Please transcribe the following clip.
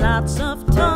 lots of time.